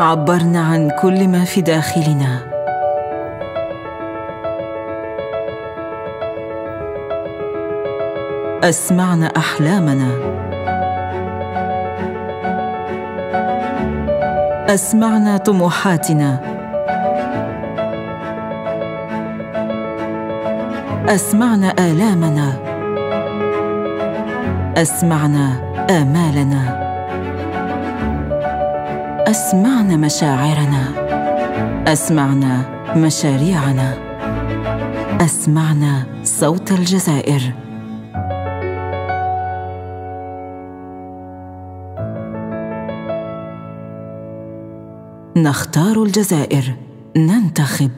عبرنا عن كل ما في داخلنا. أسمعنا أحلامنا. أسمعنا طموحاتنا. أسمعنا آلامنا. أسمعنا آمالنا. أسمعنا مشاعرنا. أسمعنا مشاريعنا. أسمعنا صوت الجزائر. نختار الجزائر. ننتخب.